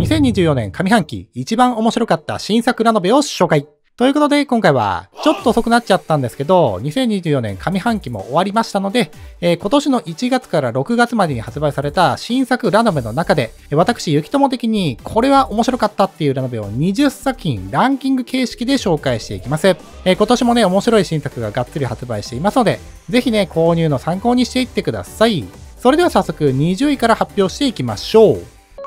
2024年上半期一番面白かった新作ラノベを紹介。ということで、今回は、ちょっと遅くなっちゃったんですけど、2024年上半期も終わりましたので、えー、今年の1月から6月までに発売された新作ラノベの中で、私、ゆきとも的に、これは面白かったっていうラノベを20作品、ランキング形式で紹介していきます。えー、今年もね、面白い新作ががっつり発売していますので、ぜひね、購入の参考にしていってください。それでは早速、20位から発表していきましょう。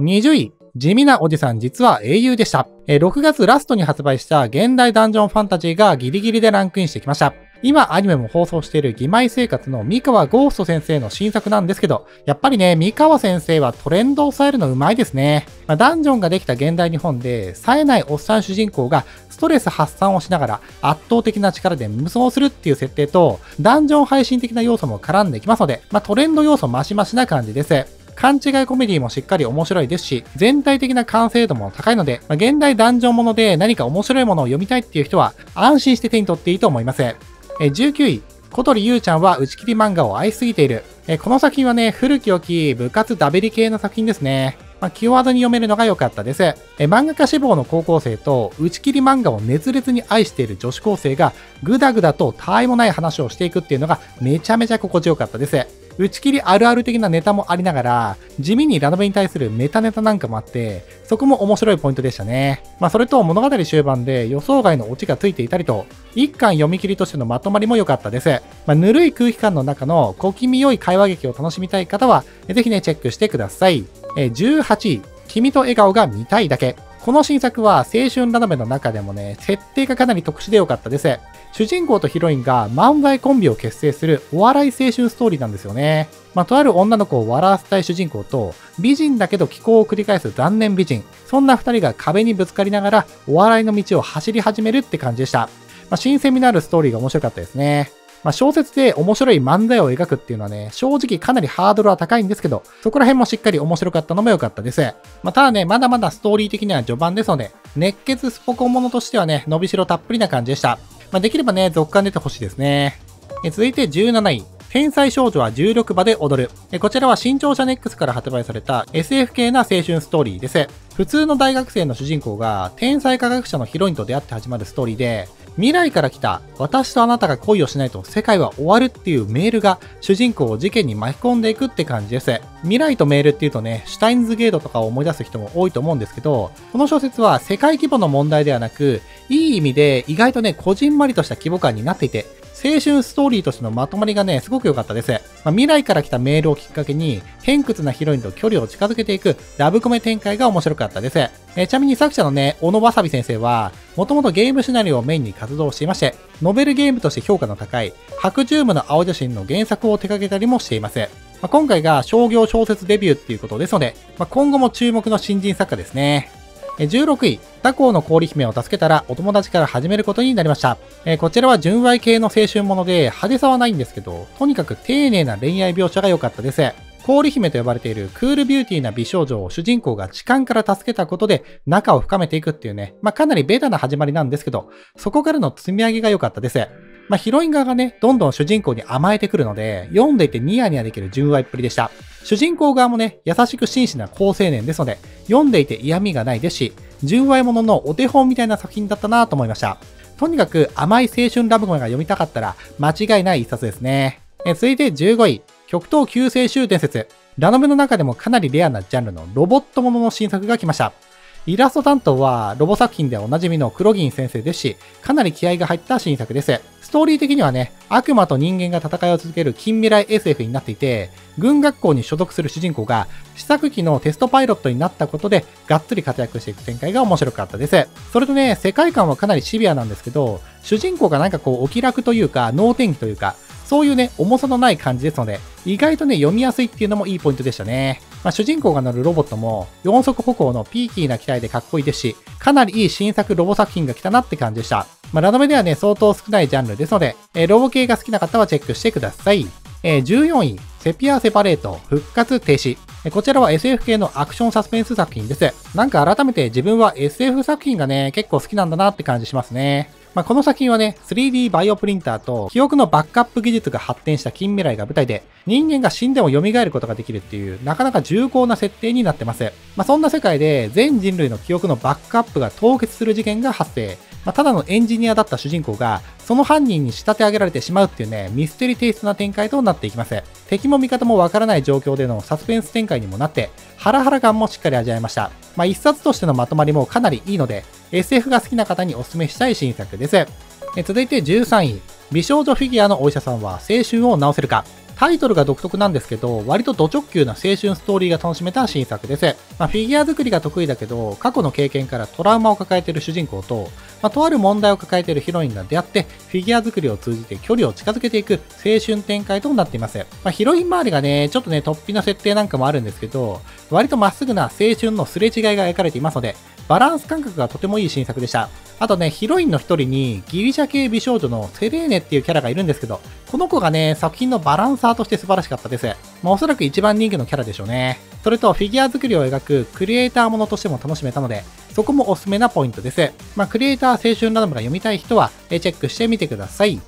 20位、地味なおじさん実は英雄でした。6月ラストに発売した現代ダンジョンファンタジーがギリギリでランクインしてきました。今アニメも放送している義妹生活の三河ゴースト先生の新作なんですけど、やっぱりね、三河先生はトレンドを抑えるのうまいですね。まあ、ダンジョンができた現代日本で、冴えないおっさん主人公がストレス発散をしながら圧倒的な力で無双するっていう設定と、ダンジョン配信的な要素も絡んできますので、まあ、トレンド要素マシマシな感じです。勘違いコメディもしっかり面白いですし、全体的な完成度も高いので、まあ、現代ダンジョンもので何か面白いものを読みたいっていう人は、安心して手に取っていいと思います。え19位、小鳥ゆうちゃんは打ち切り漫画を愛すぎている。えこの作品はね、古き良き部活ダベリ系の作品ですね。まあ、気負わずに読めるのが良かったです。え漫画家志望の高校生と打ち切り漫画を熱烈に愛している女子高生がぐだぐだと他愛もない話をしていくっていうのがめちゃめちゃ心地よかったです。打ち切りあるある的なネタもありながら、地味にラノベに対するメタネタなんかもあって、そこも面白いポイントでしたね。まあそれと物語終盤で予想外のオチがついていたりと、一巻読み切りとしてのまとまりも良かったです。まあ、ぬるい空気感の中の小気味良い会話劇を楽しみたい方は、ぜひね、チェックしてください。え18位、君と笑顔が見たいだけ。この新作は青春ラノベの中でもね、設定がかなり特殊で良かったです。主人公とヒロインが漫才コンビを結成するお笑い青春ストーリーなんですよね。まあ、とある女の子を笑わせたい主人公と、美人だけど気候を繰り返す残念美人。そんな二人が壁にぶつかりながらお笑いの道を走り始めるって感じでした。まあ、新鮮味のあるストーリーが面白かったですね。まあ、小説で面白い漫才を描くっていうのはね、正直かなりハードルは高いんですけど、そこら辺もしっかり面白かったのも良かったです。まあ、ただね、まだまだストーリー的には序盤ですので、熱血スポコンものとしてはね、伸びしろたっぷりな感じでした。まあ、できればね、続刊出てほしいですね。え続いて17位。天才少女は16場で踊る。えこちらは新潮社ネックスから発売された SF 系な青春ストーリーです。普通の大学生の主人公が天才科学者のヒロインと出会って始まるストーリーで、未来から来た私とあなたが恋をしないと世界は終わるっていうメールが主人公を事件に巻き込んでいくって感じです。未来とメールっていうとね、シュタインズゲートとかを思い出す人も多いと思うんですけど、この小説は世界規模の問題ではなく、いい意味で意外とね、こじんまりとした規模感になっていて、青春ストーリーとしてのまとまりがね、すごく良かったです。まあ、未来から来たメールをきっかけに、偏屈なヒロインと距離を近づけていくラブコメ展開が面白かったです。えちなみに作者のね、小野わさび先生は、もともとゲームシナリオをメインに活動していまして、ノベルゲームとして評価の高い、白十夢の青写真の原作を手掛けたりもしています。まあ、今回が商業小説デビューっていうことですので、まあ、今後も注目の新人作家ですね。16位、他校の氷姫を助けたらお友達から始めることになりました。えこちらは純愛系の青春もので派手さはないんですけど、とにかく丁寧な恋愛描写が良かったです。氷姫と呼ばれているクールビューティーな美少女を主人公が痴漢から助けたことで仲を深めていくっていうね、まあ、かなりベタな始まりなんですけど、そこからの積み上げが良かったです。まあ、ヒロイン側がね、どんどん主人公に甘えてくるので、読んでいてニヤニヤできる純愛っぷりでした。主人公側もね、優しく真摯な高青年ですので、読んでいて嫌味がないですし、純愛もののお手本みたいな作品だったなと思いました。とにかく甘い青春ラブコメが読みたかったら間違いない一冊ですね。え続いて15位、極東救世集伝説。ラノベの中でもかなりレアなジャンルのロボットものの新作が来ました。イラスト担当はロボ作品でおなじみの黒銀先生ですし、かなり気合が入った新作です。ストーリー的にはね、悪魔と人間が戦いを続ける近未来 SF になっていて、軍学校に所属する主人公が試作機のテストパイロットになったことで、がっつり活躍していく展開が面白かったです。それとね、世界観はかなりシビアなんですけど、主人公がなんかこう、お気楽というか、脳天気というか、そういうね、重さのない感じですので、意外とね、読みやすいっていうのもいいポイントでしたね。まあ、主人公が乗るロボットも、4足歩行のピーキーな機体でかっこいいですし、かなりいい新作ロボ作品が来たなって感じでした。まあ、ラノベではね、相当少ないジャンルですので、えー、ロボ系が好きな方はチェックしてください。えー、14位、セピアセパレート復活停止。こちらは SF 系のアクションサスペンス作品です。なんか改めて自分は SF 作品がね、結構好きなんだなって感じしますね。まあ、この作品はね、3D バイオプリンターと記憶のバックアップ技術が発展した近未来が舞台で、人間が死んでも蘇ることができるっていう、なかなか重厚な設定になってます。まあ、そんな世界で全人類の記憶のバックアップが凍結する事件が発生。まあ、ただのエンジニアだった主人公が、その犯人に仕立て上げられてしまうっていうね、ミステリテイストな展開となっていきます。敵も味方もわからない状況でのサスペンス展開にもなって、ハラハラ感もしっかり味わえました。まあ、一冊としてのまとまりもかなりいいので、SF が好きな方にお勧めしたい新作です。え続いて13位。美少女フィギュアのお医者さんは青春を治せるかタイトルが独特なんですけど、割とド直球な青春ストーリーが楽しめた新作です。まあ、フィギュア作りが得意だけど、過去の経験からトラウマを抱えている主人公と、まあ、とある問題を抱えているヒロインが出会って、フィギュア作りを通じて距離を近づけていく青春展開となっています。まあ、ヒロイン周りがね、ちょっとね、突飛な設定なんかもあるんですけど、割とまっすぐな青春のすれ違いが描かれていますので、バランス感覚がとてもいい新作でした。あとね、ヒロインの一人にギリシャ系美少女のセレーネっていうキャラがいるんですけど、この子がね、作品のバランサーとして素晴らしかったです。まあ、おそらく一番人気のキャラでしょうね。それとフィギュア作りを描くクリエイターものとしても楽しめたので、そこもおすすめなポイントです。まあ、クリエイター青春ラドムが読みたい人は、チェックしてみてください。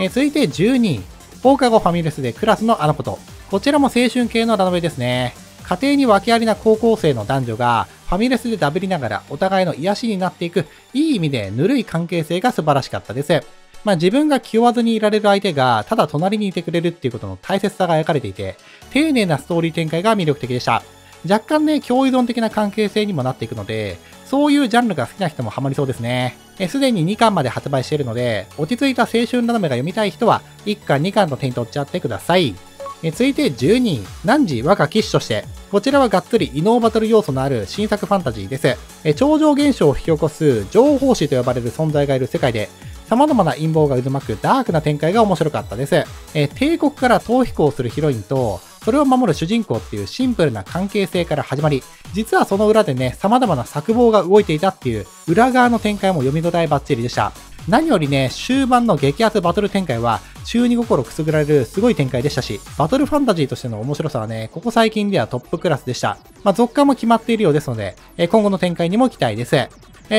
え続いて12位。放課後ファミレスでクラスのあのこと。こちらも青春系のラノベですね。家庭に訳ありな高校生の男女がファミレスでダブりながらお互いの癒しになっていく、いい意味でぬるい関係性が素晴らしかったです。まあ自分が気負わずにいられる相手がただ隣にいてくれるっていうことの大切さが描かれていて、丁寧なストーリー展開が魅力的でした。若干ね、共依存的な関係性にもなっていくので、そういうジャンルが好きな人もハマりそうですね。すでに2巻まで発売しているので、落ち着いた青春ラノベが読みたい人は、1巻2巻の手に取っちゃってください。え続いて12位、汝若騎士として、こちらはがっつり異能バトル要素のある新作ファンタジーです。え超常現象を引き起こす情報師と呼ばれる存在がいる世界で、様々な陰謀が渦巻くダークな展開が面白かったです。え帝国から逃避行するヒロインと、それを守る主人公っていうシンプルな関係性から始まり、実はその裏でね、様々な策謀が動いていたっていう裏側の展開も読み応えバッチリでした。何よりね、終盤の激アツバトル展開は、中二心くすぐられるすごい展開でしたし、バトルファンタジーとしての面白さはね、ここ最近ではトップクラスでした。まあ、続刊も決まっているようですので、え今後の展開にも期待です。え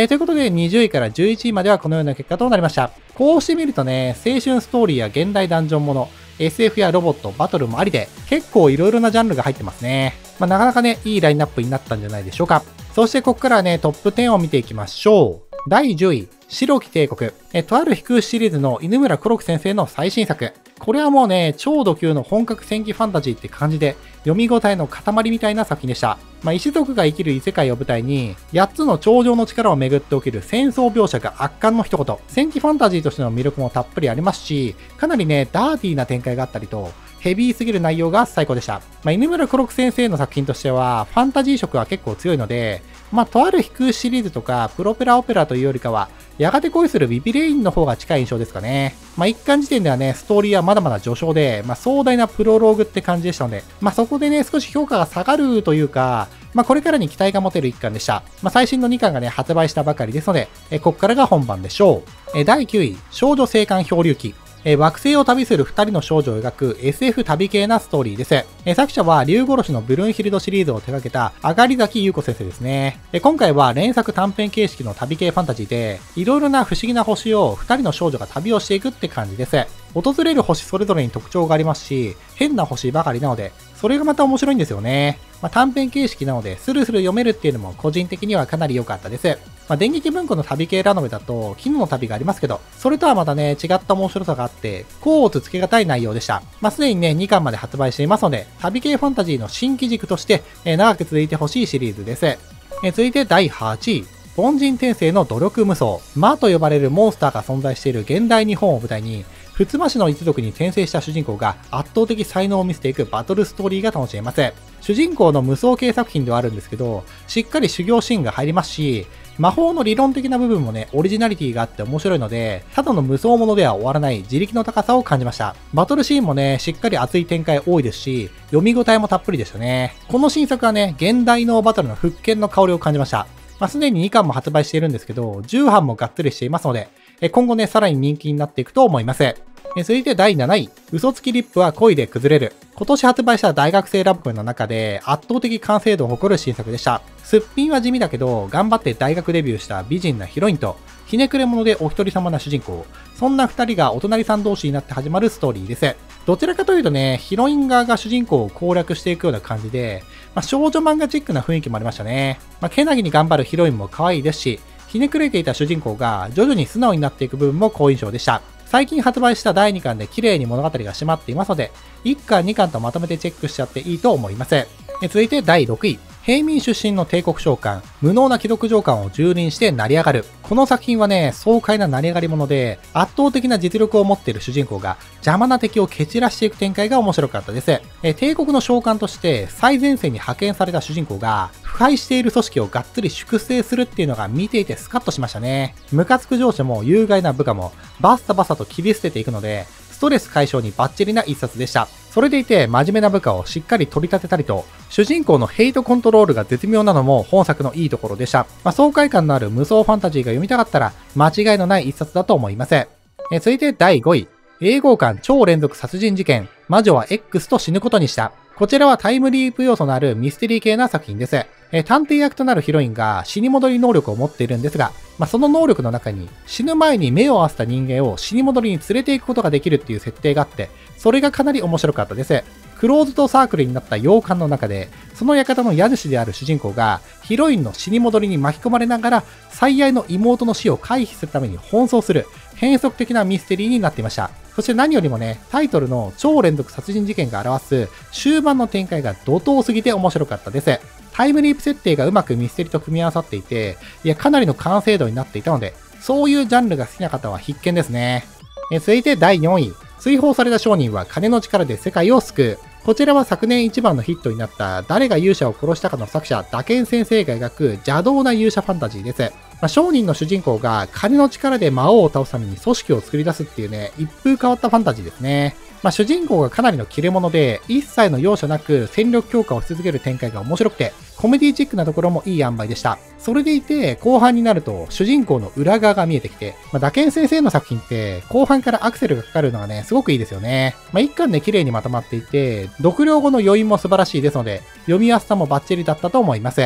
ー、ということで、20位から11位まではこのような結果となりました。こうしてみるとね、青春ストーリーや現代ダンジョンもの、SF やロボット、バトルもありで、結構色々なジャンルが入ってますね。まあ、なかなかね、いいラインナップになったんじゃないでしょうか。そしてここからね、トップ10を見ていきましょう。第10位、白き帝国。え、とある飛空シリーズの犬村黒木先生の最新作。これはもうね、超度級の本格戦記ファンタジーって感じで、読み応えの塊みたいな作品でした。まあ、石族が生きる異世界を舞台に、8つの頂上の力をめぐって起きる戦争描写が圧巻の一言。戦記ファンタジーとしての魅力もたっぷりありますし、かなりね、ダーティーな展開があったりと、ヘビーすぎる内容が最高でした。まあ、犬村黒木先生の作品としては、ファンタジー色は結構強いので、まあ、とある飛空シリーズとか、プロペラオペラというよりかは、やがて恋するビビレインの方が近い印象ですかね。まあ、一巻時点ではね、ストーリーはまだまだ序章で、まあ、壮大なプロローグって感じでしたので、まあ、そこでね、少し評価が下がるというか、まあ、これからに期待が持てる一巻でした。まあ、最新の2巻がね、発売したばかりですので、えここからが本番でしょう。え第9位、少女生還漂流記。え、惑星を旅する二人の少女を描く SF 旅系なストーリーです。え、作者は竜殺しのブルーンヒルドシリーズを手掛けた上がり崎優子先生ですね。え、今回は連作短編形式の旅系ファンタジーで、いろいろな不思議な星を二人の少女が旅をしていくって感じです。訪れる星それぞれに特徴がありますし、変な星ばかりなので、それがまた面白いんですよね。まあ、短編形式なので、スルスル読めるっていうのも個人的にはかなり良かったです。まあ、電撃文庫の旅系ラノベだと、絹の旅がありますけど、それとはまたね、違った面白さがあって、甲をつけがたい内容でした。まあ、すでにね、2巻まで発売していますので、旅系ファンタジーの新機軸として、えー、長く続いてほしいシリーズです。えー、続いて第8位。凡人転生の努力無双。魔と呼ばれるモンスターが存在している現代日本を舞台に、ふつま市の一族に転生した主人公が圧倒的才能を見せていくバトルストーリーが楽しめます。主人公の無双系作品ではあるんですけど、しっかり修行シーンが入りますし、魔法の理論的な部分もね、オリジナリティがあって面白いので、ただの無双ものでは終わらない自力の高さを感じました。バトルシーンもね、しっかり熱い展開多いですし、読み応えもたっぷりでしたね。この新作はね、現代のバトルの復権の香りを感じました。まあ、すでに2巻も発売しているんですけど、10巻もがっつりしていますので、今後ね、さらに人気になっていくと思います。続いて第7位。嘘つきリップは恋で崩れる。今年発売した大学生ラブコメの中で圧倒的完成度を誇る新作でした。すっぴんは地味だけど、頑張って大学デビューした美人なヒロインと、ひねくれ者でお一人様な主人公。そんな二人がお隣さん同士になって始まるストーリーです。どちらかというとね、ヒロイン側が主人公を攻略していくような感じで、まあ、少女漫画チックな雰囲気もありましたね。まあ、けなぎに頑張るヒロインも可愛いですし、ひねくれていた主人公が徐々に素直になっていく部分も好印象でした。最近発売した第2巻で綺麗に物語が締まっていますので、1巻2巻とまとめてチェックしちゃっていいと思います。続いて第6位。平民出身の帝国召喚、無能な貴族上官を蹂躙して成り上がる。この作品はね、爽快な成り上がり者で、圧倒的な実力を持っている主人公が邪魔な敵を蹴散らしていく展開が面白かったです。え帝国の召喚として最前線に派遣された主人公が、腐敗している組織をがっつり粛清するっていうのが見ていてスカッとしましたね。ムカつく上司も有害な部下もバッサバサと切り捨てていくので、ストレス解消にバッチリな一冊でした。それでいて真面目な部下をしっかり取り立てたりと、主人公のヘイトコントロールが絶妙なのも本作のいいところでした。まあ、爽快感のある無双ファンタジーが読みたかったら間違いのない一冊だと思います。え続いて第5位。英語館超連続殺人事件。魔女は X と死ぬことにした。こちらはタイムリープ要素のあるミステリー系な作品です。え探偵役となるヒロインが死に戻り能力を持っているんですが、まあ、その能力の中に死ぬ前に目を合わせた人間を死に戻りに連れていくことができるっていう設定があって、それがかなり面白かったです。クローズドサークルになった洋館の中で、その館の家主である主人公が、ヒロインの死に戻りに巻き込まれながら、最愛の妹の死を回避するために奔走する、変則的なミステリーになっていました。そして何よりもね、タイトルの超連続殺人事件が表す終盤の展開が怒涛すぎて面白かったです。タイムリープ設定がうまくミステリと組み合わさっていて、いや、かなりの完成度になっていたので、そういうジャンルが好きな方は必見ですね。え続いて第4位。追放された商人は金の力で世界を救う。こちらは昨年一番のヒットになった誰が勇者を殺したかの作者、ダケン先生が描く邪道な勇者ファンタジーです。まあ、商人の主人公が金の力で魔王を倒すために組織を作り出すっていうね、一風変わったファンタジーですね。まあ、主人公がかなりの切れ者で、一切の容赦なく戦力強化をし続ける展開が面白くて、コメディチックなところもいい塩梅でした。それでいて、後半になると主人公の裏側が見えてきて、まあ、打剣先生の作品って、後半からアクセルがかかるのがね、すごくいいですよね。まあ、一巻で綺麗にまとまっていて、読了後の余韻も素晴らしいですので、読みやすさもバッチリだったと思います。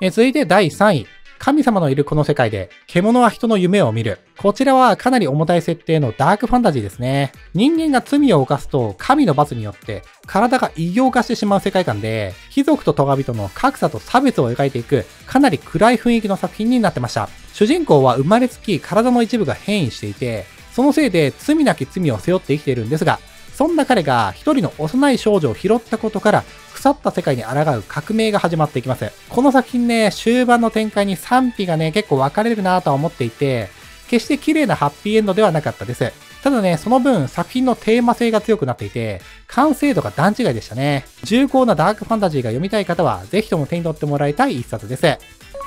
え続いて第3位。神様のいるこの世界で、獣は人の夢を見る。こちらはかなり重たい設定のダークファンタジーですね。人間が罪を犯すと神の罰によって体が異形化してしまう世界観で、貴族と咎人の格差と差別を描いていくかなり暗い雰囲気の作品になってました。主人公は生まれつき体の一部が変異していて、そのせいで罪なき罪を背負って生きているんですが、そんな彼が一人の幼い少女を拾ったことから腐った世界に抗う革命が始まっていきます。この作品ね、終盤の展開に賛否がね、結構分かれるなとは思っていて、決して綺麗なハッピーエンドではなかったです。ただね、その分作品のテーマ性が強くなっていて、完成度が段違いでしたね。重厚なダークファンタジーが読みたい方は、ぜひとも手に取ってもらいたい一冊です。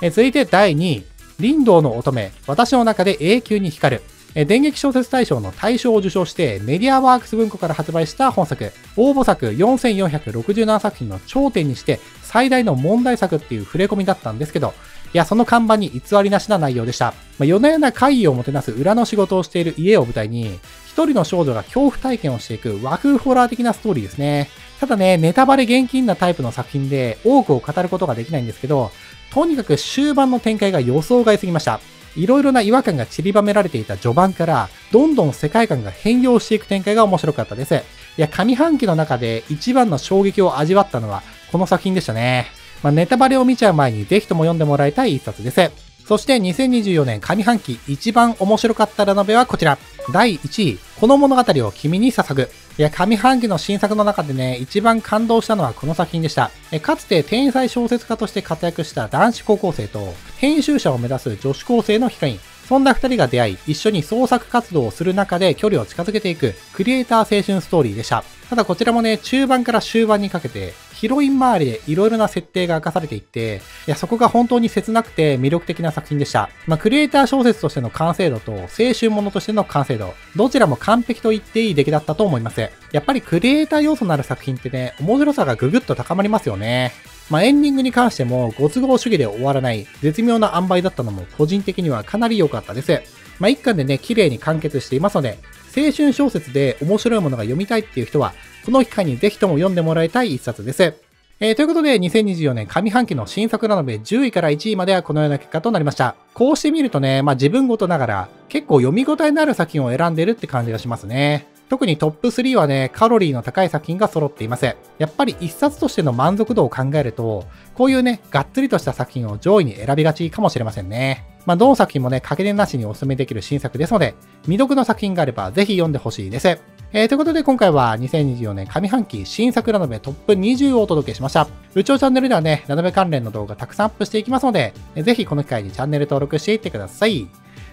え続いて第2位、林道の乙女、私の中で永久に光る。え電撃小説大賞の大賞を受賞してメディアワークス文庫から発売した本作、応募作4467作品の頂点にして最大の問題作っていう触れ込みだったんですけど、いや、その看板に偽りなしな内容でした。まあ、夜な夜な会議をもてなす裏の仕事をしている家を舞台に、一人の少女が恐怖体験をしていく和風ホラー的なストーリーですね。ただね、ネタバレ厳禁なタイプの作品で多くを語ることができないんですけど、とにかく終盤の展開が予想外すぎました。いろいろな違和感が散りばめられていた序盤から、どんどん世界観が変容していく展開が面白かったです。いや、上半期の中で一番の衝撃を味わったのは、この作品でしたね。まあ、ネタバレを見ちゃう前にぜひとも読んでもらいたい一冊です。そして2024年上半期一番面白かったラノベはこちら。第1位、この物語を君に捧ぐ。いや、上半期の新作の中でね、一番感動したのはこの作品でした。えかつて天才小説家として活躍した男子高校生と、編集者を目指す女子高生のヒカイン。そんな二人が出会い、一緒に創作活動をする中で距離を近づけていく、クリエイター青春ストーリーでした。ただこちらもね、中盤から終盤にかけて、ヒロイン周りで色々な設定が明かされていって、いや、そこが本当に切なくて魅力的な作品でした。まあ、クリエイター小説としての完成度と、青春ものとしての完成度、どちらも完璧と言っていい出来だったと思います。やっぱりクリエイター要素のある作品ってね、面白さがぐぐっと高まりますよね。まあ、エンディングに関しても、ご都合主義で終わらない、絶妙な塩梅だったのも、個人的にはかなり良かったです。まあ、一巻でね、綺麗に完結していますので、青春小説で面白いものが読みたいっていう人は、この機会にぜひとも読んでもらいたい一冊です。えー、ということで、2024年上半期の新作ラノベ10位から1位まではこのような結果となりました。こうしてみるとね、まあ自分ごとながら結構読み応えのある作品を選んでるって感じがしますね。特にトップ3はね、カロリーの高い作品が揃っていません。やっぱり一冊としての満足度を考えると、こういうね、がっつりとした作品を上位に選びがちかもしれませんね。まあ、どの作品もね、掛け値なしにお勧めできる新作ですので、未読の作品があればぜひ読んでほしいです。えー、ということで今回は2024年上半期新作ラノベトップ20をお届けしました。うちのチャンネルではね、ラノベ関連の動画たくさんアップしていきますので、ぜひこの機会にチャンネル登録していってください。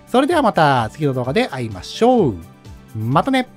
それではまた次の動画で会いましょう。またね